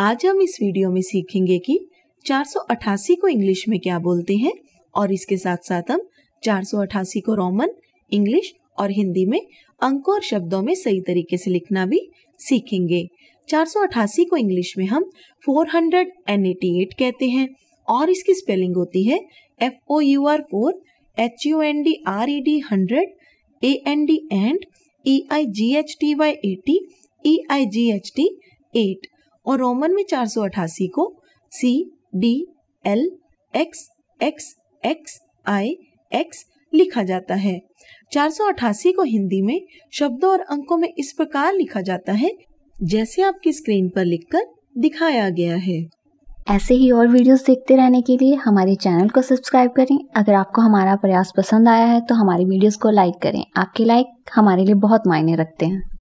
आज हम इस वीडियो में सीखेंगे कि 488 को इंग्लिश में क्या बोलते हैं और इसके साथ साथ हम 488 को रोमन, इंग्लिश और हिंदी में अंकों और शब्दों में सही तरीके से लिखना भी सीखेंगे। 488 को इंग्लिश में हम 488 कहते हैं और इसकी स्पेलिंग होती है F O U R four H U N D R E D hundred A N D and E I G H T Y eighty E I G H T eight और Roman में 488 को C D L X X X I X लिखा जाता है। 488 को हिंदी में शब्दों और अंकों में इस प्रकार लिखा जाता है, जैसे आपकी स्क्रीन पर लिखकर दिखाया गया है। ऐसे ही और वीडियोस देखते रहने के लिए हमारे चैनल को सब्सक्राइब करें। अगर आपको हमारा प्रयास पसंद आया है तो हमारी वीडियोस को लाइक करें। आपके लाइक हमारे लिए बहुत मायने रखते हैं।